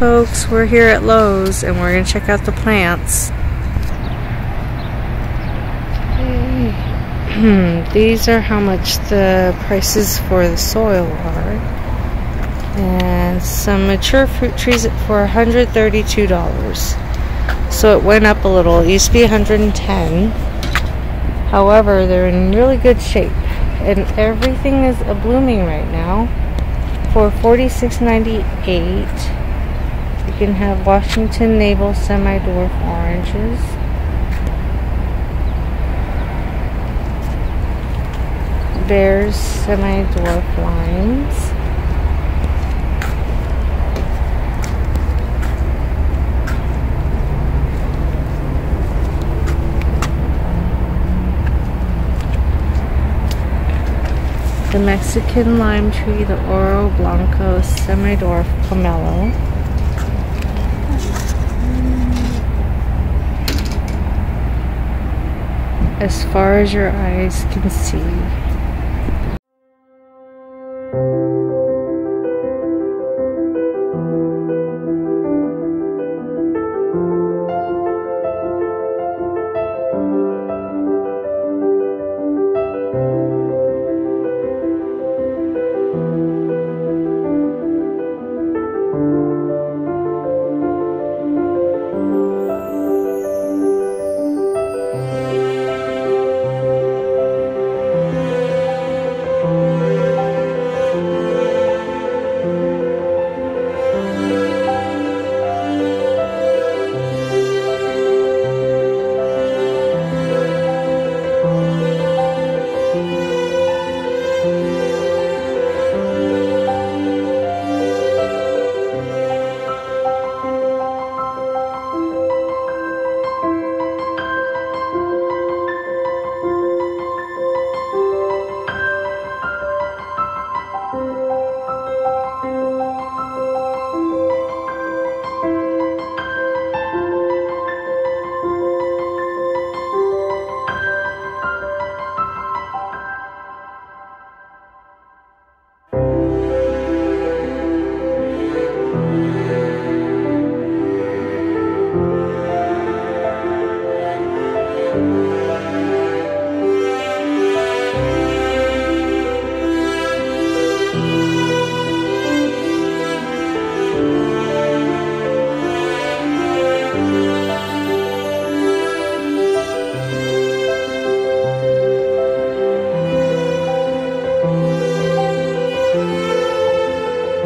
folks, we're here at Lowe's and we're going to check out the plants. Hmm, these are how much the prices for the soil are. And some mature fruit trees for $132. So it went up a little. It used to be 110. However, they're in really good shape. And everything is blooming right now. For $46.98, you can have Washington Navel semi-dwarf oranges. Bearss semi-dwarf limes. the Mexican lime tree, the Oro Blanco Semi-Dwarf Pomelo. As far as your eyes can see.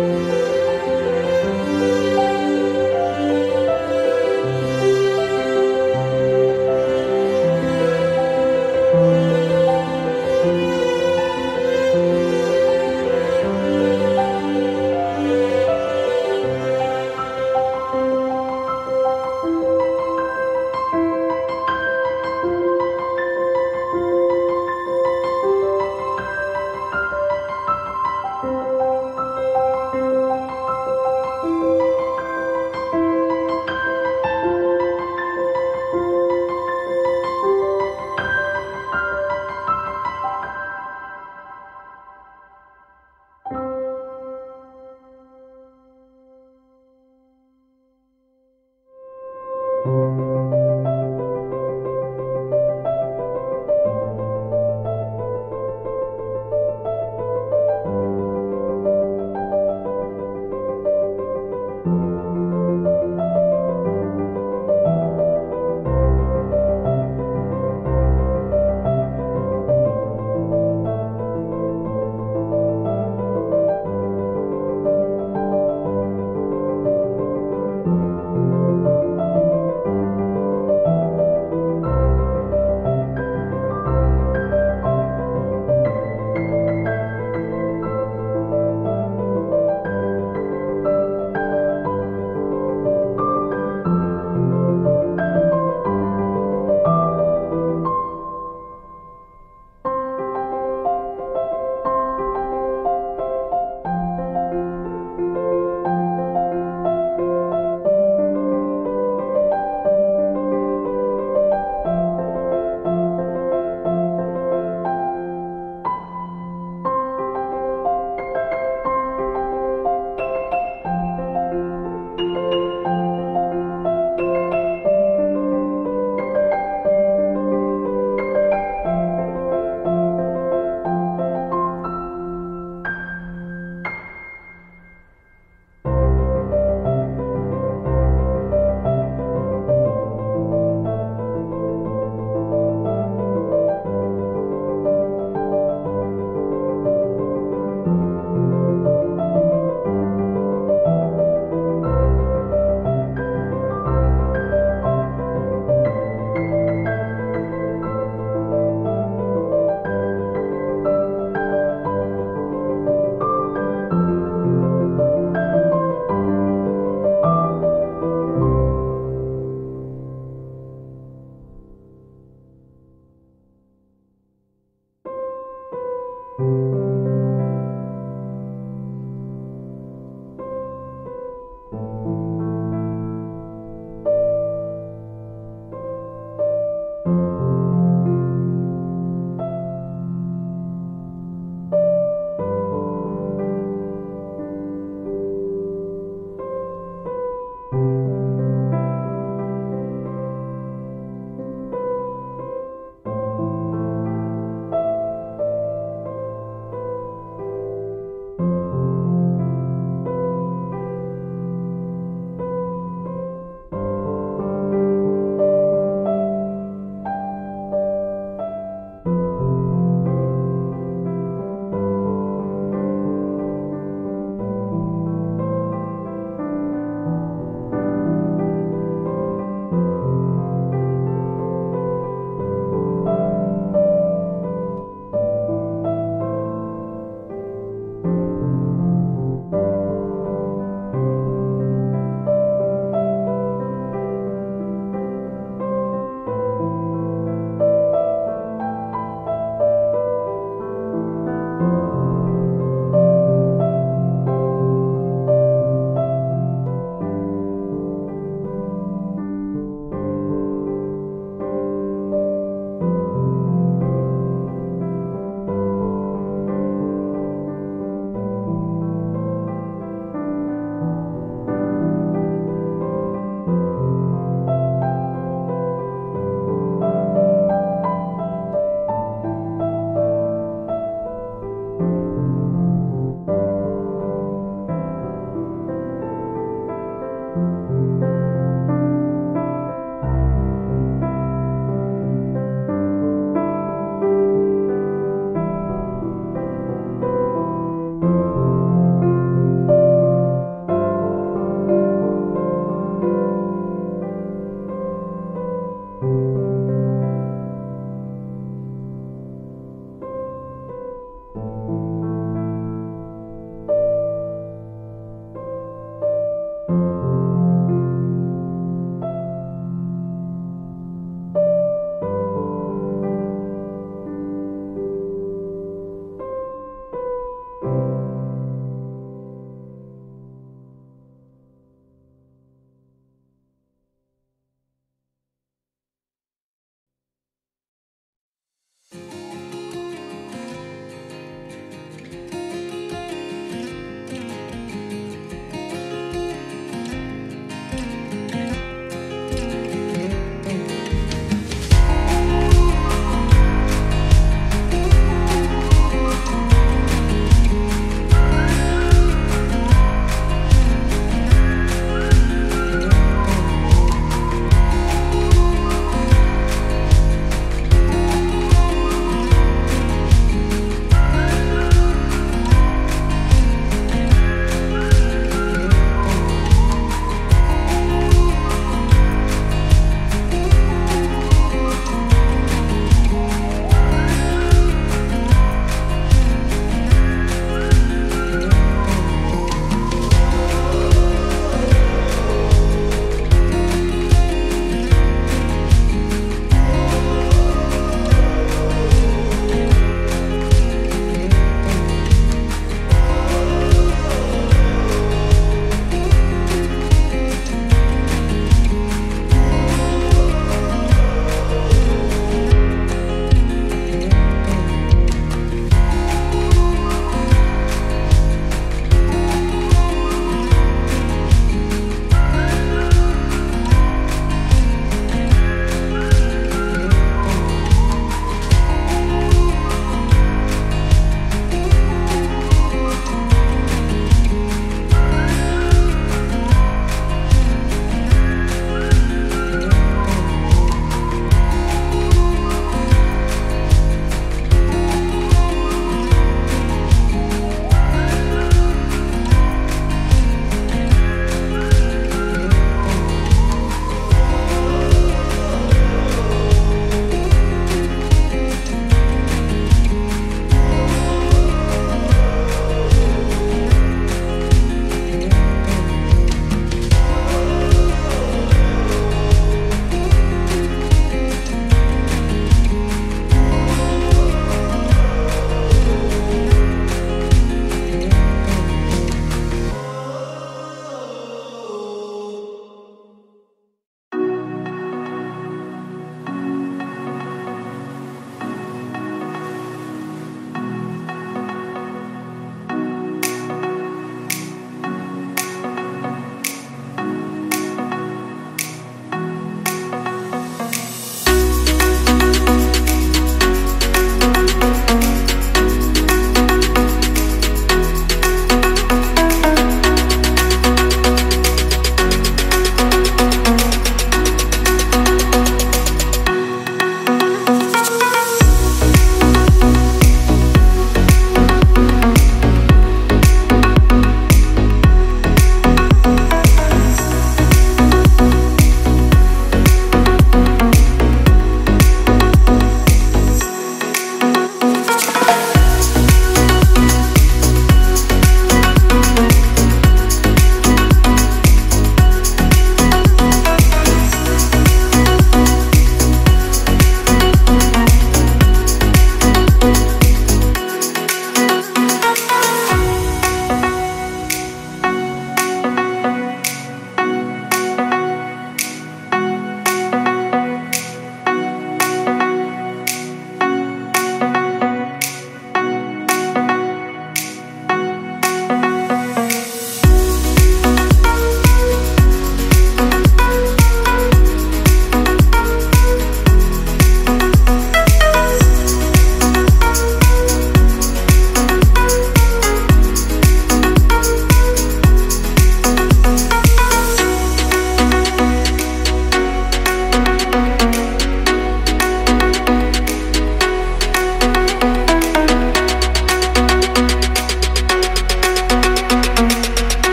Música